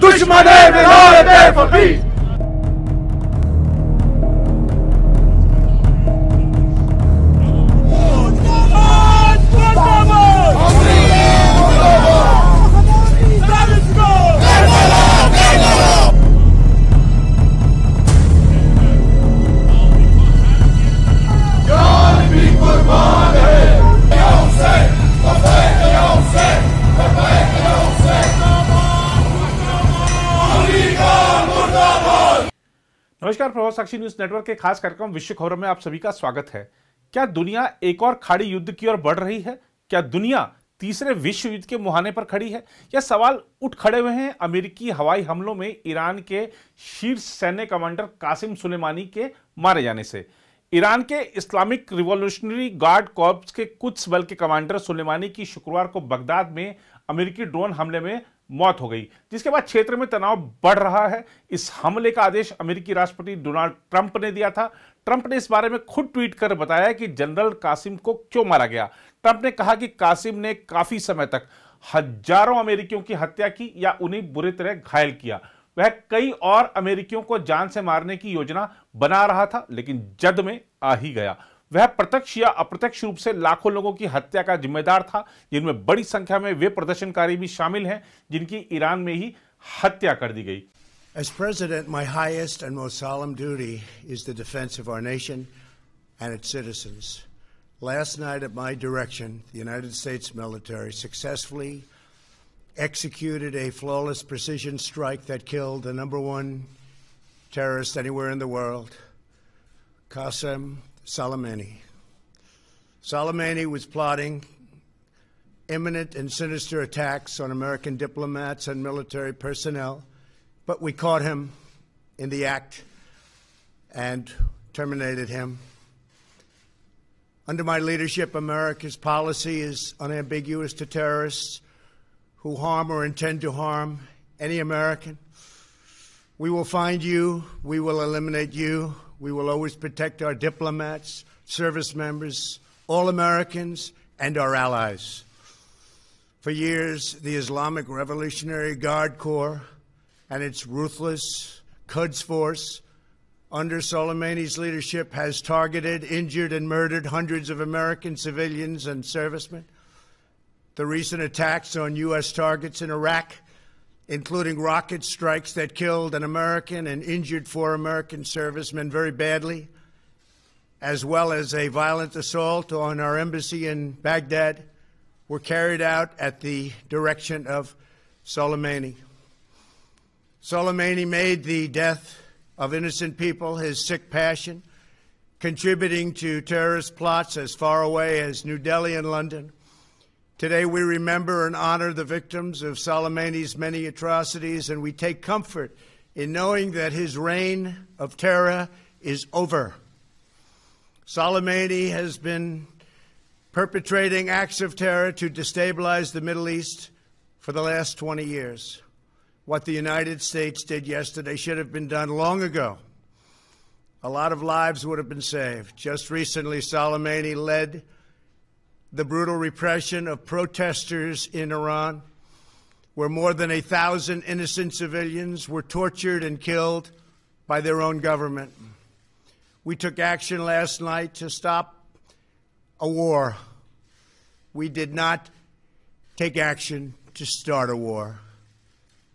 dushmane me lave for peace. नमस्कार, प्रभाव साक्षी news network के खास कार्यक्रम विश्व खबरों में आप सभी का स्वागत है। क्या दुनिया एक और खाड़ी युद्ध की ओर बढ़ रही है? क्या दुनिया तीसरे विश्व युद्ध के मुहाने पर खड़ी है? यह सवाल उठ खड़े हुए हैं अमेरिकी हवाई हमलों में ईरान के शीर्ष सैन्य कमांडर कासिम सुलेमानी के मारे जाने से। ईरान के इस्लामिक रिवॉल्यूशनरी गार्ड कॉर्प्स के कुछ बल के कमांडर सुलेमानी की शुक्रवार को बगदाद में अमेरिकी ड्रोन हमले में मौत हो गई। जिसके बाद क्षेत्र में तनाव बढ़ रहा है। इस हमले का आदेश अमेरिकी राष्ट्रपति डोनाल्ड ट्रंप ने दिया था। ट्रंप ने इस बारे में खुद ट्वीट कर बताया कि जनरल कासिम को क्यों मारा गया। ट्रंप ने कहा कि कासिम ने काफ़ी समय तक हज़ारों अमेरिकियों की हत्या की या उन्हें बुरी तरह घायल किया। वह कई और अमेरिकियों को जान से मारने की योजना बना रहा था, लेकिन जद में आ ही गया। वह प्रत्यक्ष या अप्रत्यक्ष रूप से लाखों लोगों की हत्या का जिम्मेदार था जिनमें बड़ी संख्या में वे प्रदर्शनकारी भी शामिल हैं जिनकी ईरान में ही हत्या कर दी गई As President, my highest and most solemn duty is the defense of our nation and its citizens. Last night, at my direction, the United States military successfully executed a flawless precision strike that killed the number one terrorist anywhere in the world, Qasem Soleimani. Soleimani was plotting imminent and sinister attacks on American diplomats and military personnel, but we caught him in the act and terminated him. Under my leadership, America's policy is unambiguous to terrorists who harm or intend to harm any American. We will find you, we will eliminate you, we will always protect our diplomats, service members, all Americans, and our allies. For years, the Islamic Revolutionary Guard Corps and its ruthless Quds Force, under Soleimani's leadership, has targeted, injured, and murdered hundreds of American civilians and servicemen. The recent attacks on U.S. targets in Iraq, including rocket strikes that killed an American and injured four American servicemen very badly, as well as a violent assault on our embassy in Baghdad, were carried out at the direction of Soleimani. Soleimani made the death of innocent people his sick passion, contributing to terrorist plots as far away as New Delhi and London. Today, we remember and honor the victims of Soleimani's many atrocities, and we take comfort in knowing that his reign of terror is over. Soleimani has been perpetrating acts of terror to destabilize the Middle East for the last 20 years. What the United States did yesterday should have been done long ago. A lot of lives would have been saved. Just recently, Soleimani led the brutal repression of protesters in Iran, where more than a thousand innocent civilians were tortured and killed by their own government. We took action last night to stop a war. We did not take action to start a war.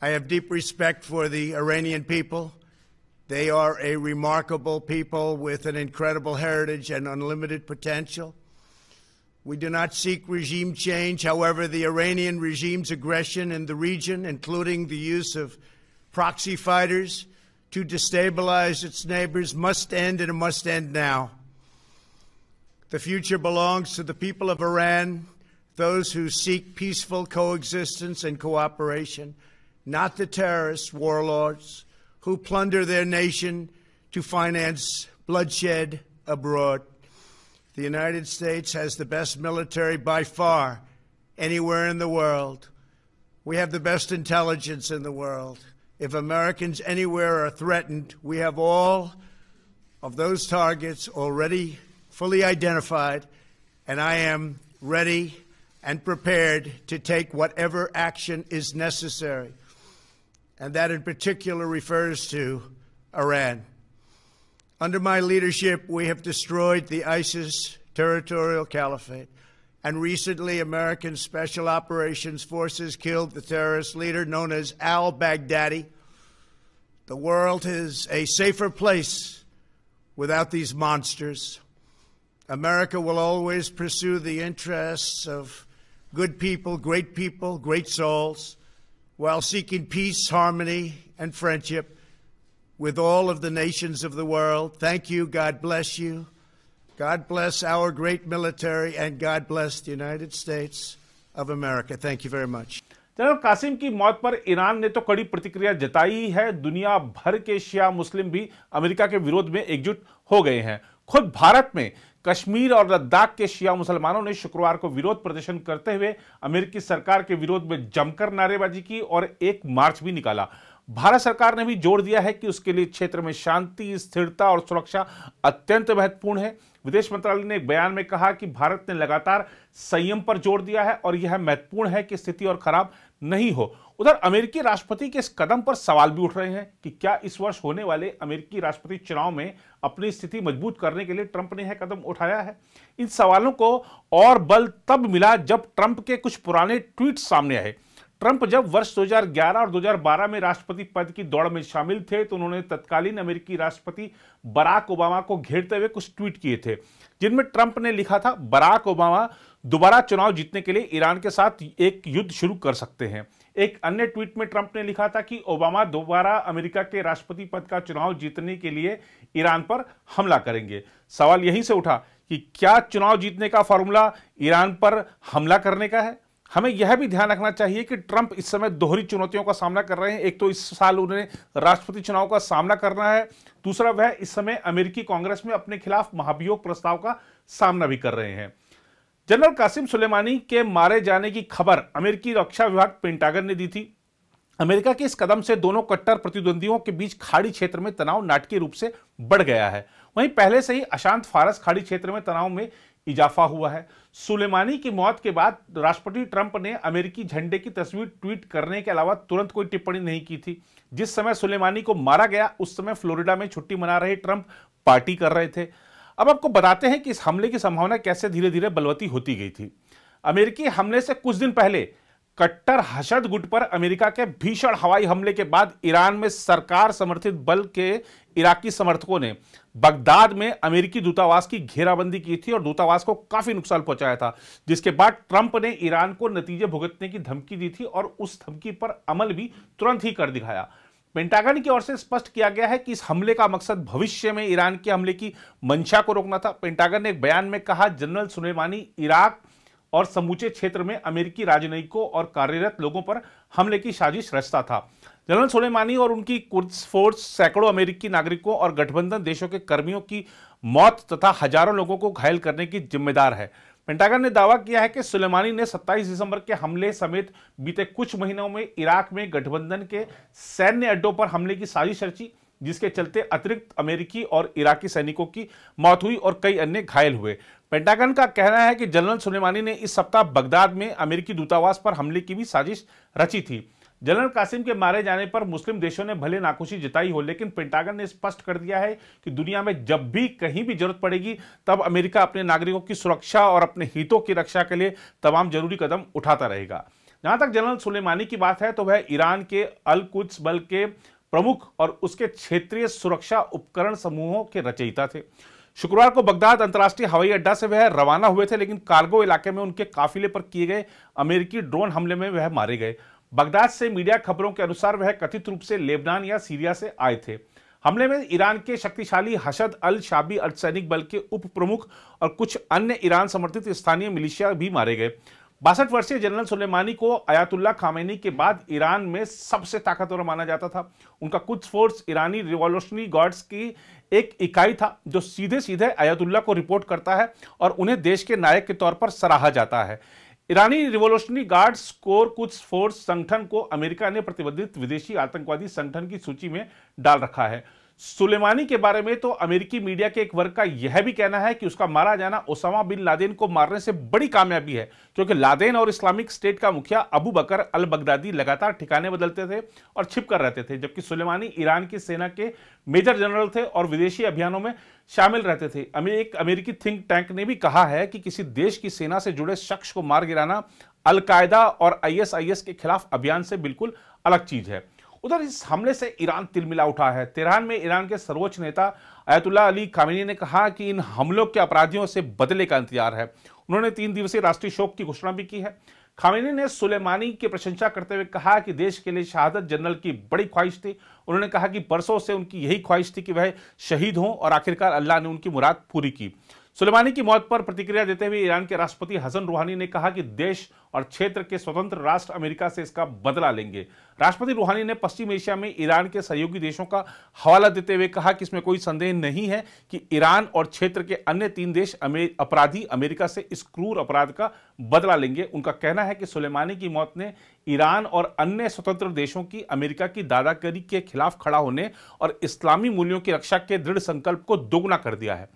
I have deep respect for the Iranian people. They are a remarkable people with an incredible heritage and unlimited potential. We do not seek regime change. However, the Iranian regime's aggression in the region, including the use of proxy fighters to destabilize its neighbors, must end and it must end now. The future belongs to the people of Iran, those who seek peaceful coexistence and cooperation, not the terrorist warlords who plunder their nation to finance bloodshed abroad. The United States has the best military by far anywhere in the world. We have the best intelligence in the world. If Americans anywhere are threatened, we have all of those targets already fully identified, and I am ready and prepared to take whatever action is necessary. and that in particular refers to Iran. Under my leadership, we have destroyed the ISIS territorial caliphate. And recently, American Special Operations Forces killed the terrorist leader known as al Baghdadi. The world is a safer place without these monsters. America will always pursue the interests of good people, great people, great souls, while seeking peace, harmony, and friendship with all of the nations of the world. Thank you. God bless you. God bless our great military, and God bless the United States of America. Thank you very much. General Qasim की मौत पर Iran ने तो कड़ी प्रतिक्रिया जताई है दुनिया भर के शिया मुस्लिम भी अमेरिका के विरोध में एकजुट हो गए हैं खुद भारत में कश्मीर और लद्दाख के शिया मुसलमानों ने शुक्रवार को विरोध प्रदर्शन करते हुए अमेरिकी सरकार के विरोध में जमकर नारेबाजी की और एक मार्च भी निकाला भारत सरकार ने भी ज़ोर दिया है कि उसके लिए क्षेत्र में शांति, स्थिरता और सुरक्षा अत्यंत महत्वपूर्ण है। विदेश मंत्रालय ने एक बयान में कहा कि भारत ने लगातार संयम पर ज़ोर दिया है और यह महत्वपूर्ण है कि स्थिति और खराब नहीं हो। उधर अमेरिकी राष्ट्रपति के इस कदम पर सवाल भी उठ रहे हैं कि क्या इस वर्ष होने वाले अमेरिकी राष्ट्रपति चुनाव में अपनी स्थिति मज़बूत करने के लिए ट्रंप ने यह कदम उठाया है। इन सवालों को और बल तब मिला जब ट्रंप के कुछ पुराने ट्वीट सामने आए। ट्रंप जब वर्ष 2011 और 2012 में राष्ट्रपति पद की दौड़ में शामिल थे तो उन्होंने तत्कालीन अमेरिकी राष्ट्रपति बराक ओबामा को घेरते हुए कुछ ट्वीट किए थे, जिनमें ट्रंप ने लिखा था, बराक ओबामा दोबारा चुनाव जीतने के लिए ईरान के साथ एक युद्ध शुरू कर सकते हैं। एक अन्य ट्वीट में ट्रंप ने लिखा था कि ओबामा दोबारा अमेरिका के राष्ट्रपति पद का चुनाव जीतने के लिए ईरान पर हमला करेंगे। सवाल यहीं से उठा कि क्या चुनाव जीतने का फॉर्मूला ईरान पर हमला करने का है? हमें यह भी ध्यान रखना चाहिए कि ट्रंप इस समय दोहरी चुनौतियों का सामना कर रहे हैं। एक तो इस साल उन्हें राष्ट्रपति चुनाव का सामना करना है। दूसरा, वह इस समय अमेरिकी कांग्रेस में अपने खिलाफ महाभियोग प्रस्ताव का सामना भी कर रहे हैं। जनरल कासिम सुलेमानी के मारे जाने की खबर अमेरिकी रक्षा विभाग पेंटागन ने दी थी। अमेरिका के इस कदम से दोनों कट्टर प्रतिद्वंदियों के बीच खाड़ी क्षेत्र में तनाव नाटकीय रूप से बढ़ गया है। वहीं पहले से ही अशांत फारस खाड़ी क्षेत्र में तनाव में इजाफा हुआ है। सुलेमानी की मौत के बाद राष्ट्रपति ट्रंप ने अमेरिकी झंडे की तस्वीर ट्वीट करने के अलावा तुरंत कोई टिप्पणी नहीं की थी। जिस समय सुलेमानी को मारा गया, उस समय फ्लोरिडा में छुट्टी मना रहे ट्रंप पार्टी कर रहे थे। अब आपको बताते हैं कि इस हमले की संभावना कैसे धीरे धीरे बलवती होती गई थी। अमेरिकी हमले से कुछ दिन पहले कट्टर हशद गुट पर अमेरिका के भीषण हवाई हमले के बाद ईरान में सरकार समर्थित बल के इराकी समर्थकों ने बगदाद में अमेरिकी दूतावास की घेराबंदी की थी और दूतावास को काफ़ी नुकसान पहुँचाया था, जिसके बाद ट्रंप ने ईरान को नतीजे भुगतने की धमकी दी थी और उस धमकी पर अमल भी तुरंत ही कर दिखाया। पेंटागन की ओर से स्पष्ट किया गया है कि इस हमले का मकसद भविष्य में ईरान के हमले की मंशा को रोकना था। पेंटागन ने एक बयान में कहा, जनरल सुलेमानी, इराक और समूचे क्षेत्र में अमेरिकी राजनयिकों और कार्यरत लोगों पर हमले की साजिश रचता था। जनरल सुलेमानी और उनकी कुर्स फोर्स सैकड़ों अमेरिकी नागरिकों और गठबंधन देशों के कर्मियों की मौत तथा हज़ारों लोगों को घायल करने की जिम्मेदार है। पेंटागन ने दावा किया है कि सुलेमानी ने 27 दिसंबर के हमले समेत बीते कुछ महीनों में इराक में गठबंधन के सैन्य अड्डों पर हमले की साजिश रची। जिसके चलते अतिरिक्त अमेरिकी और इराकी सैनिकों की मौत हुई और कई अन्य घायल हुए। पेंटागन का कहना है कि जनरल सुलेमानी ने इस सप्ताह बगदाद में अमेरिकी दूतावास पर हमले की भी साजिश रची थी। जनरल कासिम के मारे जाने पर मुस्लिम देशों ने भले नाखुशी जताई हो, लेकिन पेंटागन ने स्पष्ट कर दिया है कि दुनिया में जब भी कहीं भी ज़रूरत पड़ेगी, तब अमेरिका अपने नागरिकों की सुरक्षा और अपने हितों की रक्षा के लिए तमाम ज़रूरी कदम उठाता रहेगा। जहाँ तक जनरल सुलेमानी की बात है तो वह ईरान के अल कुछ बल के प्रमुख और उसके क्षेत्रीय सुरक्षा उपकरण समूहों के रचयिता थे। शुक्रवार को बगदाद अंतर्राष्ट्रीय हवाई अड्डा से वह रवाना हुए थे, लेकिन कार्गो इलाके में उनके काफिले पर किए गए अमेरिकी ड्रोन हमले में वह मारे गए। बगदाद से मीडिया खबरों के अनुसार वह कथित रूप से लेबनान या सीरिया से आए थे। हमले में ईरान के शक्तिशाली हशद अल शाबी अर्धसैनिक बल के उप प्रमुख और कुछ अन्य ईरान समर्थित स्थानीय मिलिशिया भी मारे गए। बासठ वर्षीय जनरल सुलेमानी को अयातुल्ला खामेनी के बाद ईरान में सबसे ताकतवर माना जाता था। उनका कुछ फोर्स ईरानी रिवॉल्यूशनरी गार्ड्स की एक इकाई था, जो सीधे सीधे अयातुल्ला को रिपोर्ट करता है और उन्हें देश के नायक के तौर पर सराहा जाता है। ईरानी रिवोल्यूशनरी गार्ड्स कोर कुछ फोर्स संगठन को अमेरिका ने प्रतिबंधित विदेशी आतंकवादी संगठन की सूची में डाल रखा है। सुलेमानी के बारे में तो अमेरिकी मीडिया के एक वर्ग का यह भी कहना है कि उसका मारा जाना ओसामा बिन लादेन को मारने से बड़ी कामयाबी है, क्योंकि लादेन और इस्लामिक स्टेट का मुखिया अबू बकर अल बगदादी लगातार ठिकाने बदलते थे और छिप कर रहते थे, जबकि सुलेमानी ईरान की सेना के मेजर जनरल थे और विदेशी अभियानों में शामिल रहते थे। एक अमेरिकी थिंक टैंक ने भी कहा है कि किसी देश की सेना से जुड़े शख्स को मार गिराना अलकायदा और आईएसआईएस के खिलाफ अभियान से बिल्कुल अलग चीज़ है। उधर इस हमले से ईरान तिलमिला उठा है। तेहरान में ईरान के सर्वोच्च नेता अयतुल्ला अली खामिनी ने कहा कि इन हमलों के अपराधियों से बदले का इंतज़ार है। उन्होंने तीन दिवसीय राष्ट्रीय शोक की घोषणा भी की है। खामिनी ने सुलेमानी की प्रशंसा करते हुए कहा कि देश के लिए शहादत जनरल की बड़ी ख्वाहिश थी। उन्होंने कहा कि बरसों से उनकी यही ख्वाहिश थी कि वह शहीद हों और आखिरकार अल्लाह ने उनकी मुराद पूरी की। सुलेमानी की मौत पर प्रतिक्रिया देते हुए ईरान के राष्ट्रपति हसन रूहानी ने कहा कि देश और क्षेत्र के स्वतंत्र राष्ट्र अमेरिका से इसका बदला लेंगे। राष्ट्रपति रूहानी ने पश्चिम एशिया में ईरान के सहयोगी देशों का हवाला देते हुए कहा कि इसमें कोई संदेह नहीं है कि ईरान और क्षेत्र के अन्य तीन देश अपराधी अमेरिका से इस क्रूर अपराध का बदला लेंगे। उनका कहना है कि सुलेमानी की मौत ने ईरान और अन्य स्वतंत्र देशों की अमेरिका की दादागिरी के खिलाफ खड़ा होने और इस्लामी मूल्यों की रक्षा के दृढ़ संकल्प को दोगुना कर दिया है।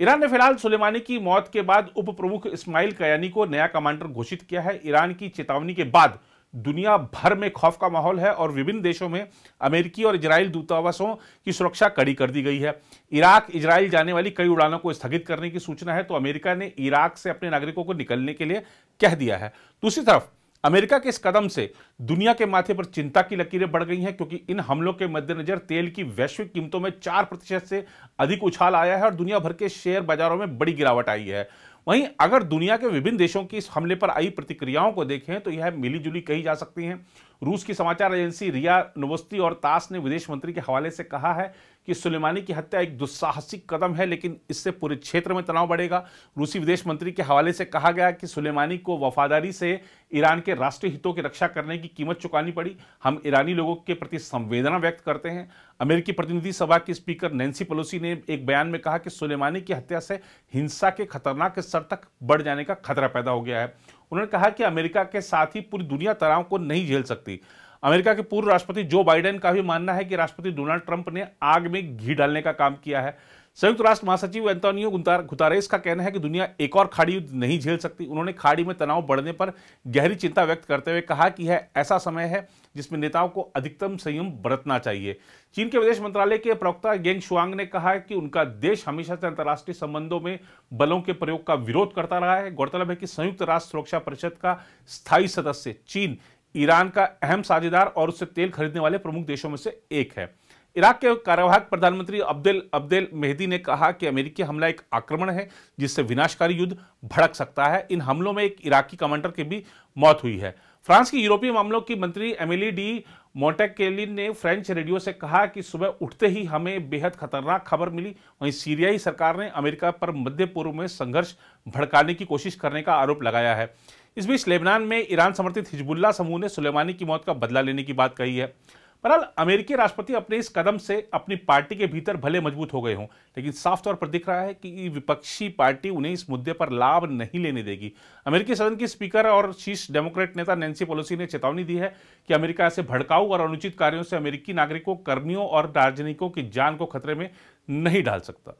ईरान ने फ़िलहाल सुलेमानी की मौत के बाद उप प्रमुख इस्माइल कयानी को नया कमांडर घोषित किया है। ईरान की चेतावनी के बाद दुनिया भर में खौफ का माहौल है और विभिन्न देशों में अमेरिकी और इजराइल दूतावासों की सुरक्षा कड़ी कर दी गई है। इराक, इजराइल जाने वाली कई उड़ानों को स्थगित करने की सूचना है तो अमेरिका ने इराक से अपने नागरिकों को निकलने के लिए कह दिया है। दूसरी तरफ़ अमेरिका के इस कदम से दुनिया के माथे पर चिंता की लकीरें बढ़ गई हैं, क्योंकि इन हमलों के मद्देनजर तेल की वैश्विक कीमतों में चार प्रतिशत से अधिक उछाल आया है और दुनिया भर के शेयर बाजारों में बड़ी गिरावट आई है। वहीं अगर दुनिया के विभिन्न देशों की इस हमले पर आई प्रतिक्रियाओं को देखें तो यह मिलीजुली कही जा सकती हैं। रूस की समाचार एजेंसी रिया नोवस्ती और तास ने विदेश मंत्री के हवाले से कहा है कि सुलेमानी की हत्या एक दुस्साहसिक कदम है, लेकिन इससे पूरे क्षेत्र में तनाव बढ़ेगा। रूसी विदेश मंत्री के हवाले से कहा गया कि सुलेमानी को वफादारी से ईरान के राष्ट्रीय हितों की रक्षा करने की कीमत चुकानी पड़ी। हम ईरानी लोगों के प्रति संवेदना व्यक्त करते हैं। अमेरिकी प्रतिनिधि सभा की स्पीकर नैन्सी पलोसी ने एक बयान में कहा कि सुलेमानी की हत्या से हिंसा के खतरनाक स्तर तक बढ़ जाने का खतरा पैदा हो गया है। उन्होंने कहा कि अमेरिका के साथ ही पूरी दुनिया तनाव को नहीं झेल सकती। अमेरिका के पूर्व राष्ट्रपति जो बाइडेन का भी मानना है कि राष्ट्रपति डोनाल्ड ट्रंप ने आग में घी डालने का काम किया है। संयुक्त राष्ट्र महासचिव एंटोनियो गुतारेस का कहना है कि दुनिया एक और खाड़ी युद्ध नहीं झेल सकती। उन्होंने खाड़ी में तनाव बढ़ने पर गहरी चिंता व्यक्त करते हुए कहा कि यह ऐसा समय है जिसमें नेताओं को अधिकतम संयम बरतना चाहिए। चीन के विदेश मंत्रालय के प्रवक्ता गेंग शुआंग ने कहा कि उनका देश हमेशा से अंतर्राष्ट्रीय संबंधों में बलों के प्रयोग का विरोध करता रहा है। गौरतलब है कि संयुक्त राष्ट्र सुरक्षा परिषद का स्थायी सदस्य चीन, ईरान का अहम साझेदार और उससे तेल खरीदने वाले प्रमुख देशों में से एक है। इराक के कार्यवाहक प्रधानमंत्री अब्देल अब्देल मेहदी ने कहा कि अमेरिकी हमला एक आक्रमण है, जिससे विनाशकारी युद्ध भड़क सकता है। इन हमलों में एक इराकी कमांडर की भी मौत हुई है। फ्रांस की यूरोपीय मामलों की मंत्री एमिली डी मोटेकेलिन ने फ्रेंच रेडियो से कहा कि सुबह उठते ही हमें बेहद खतरनाक खबर मिली। वहीं सीरियाई सरकार ने अमेरिका पर मध्य पूर्व में संघर्ष भड़काने की कोशिश करने का आरोप लगाया है। इस बीच लेबनान में ईरान समर्थित हिजबुल्ला समूह ने सुलेमानी की मौत का बदला लेने की बात कही है। बहरहाल, अमेरिकी राष्ट्रपति अपने इस कदम से अपनी पार्टी के भीतर भले मज़बूत हो गए हों, लेकिन साफ़ तौर पर दिख रहा है कि विपक्षी पार्टी उन्हें इस मुद्दे पर लाभ नहीं लेने देगी। अमेरिकी सदन की स्पीकर और शीर्ष डेमोक्रेट नेता नैन्सी पोलोसी ने चेतावनी दी है कि अमेरिका ऐसे भड़काऊ और अनुचित कार्यों से अमेरिकी नागरिकों, कर्मियों और राजनयिकों की जान को खतरे में नहीं डाल सकता।